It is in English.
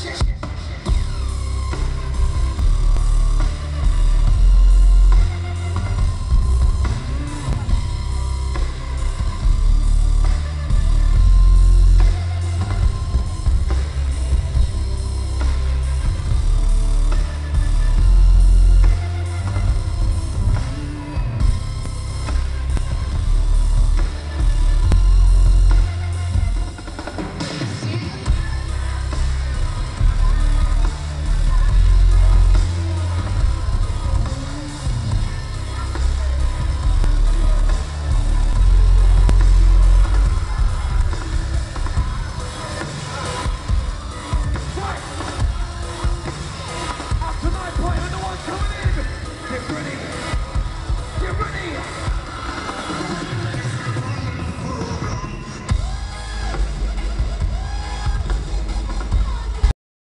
Shit.